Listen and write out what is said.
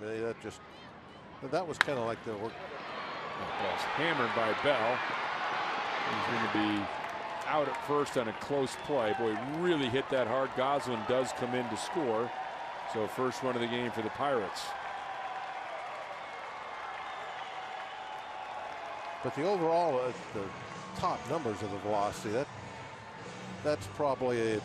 Mean, that just that was kind of like the work. Ball's hammered by Bell. He's going to be out at first on a close play. Boy, really hit that hard. Gosselin does come in to score. So first run of the game for the Pirates. But the overall, uh, the top numbers of the velocity, that that's probably a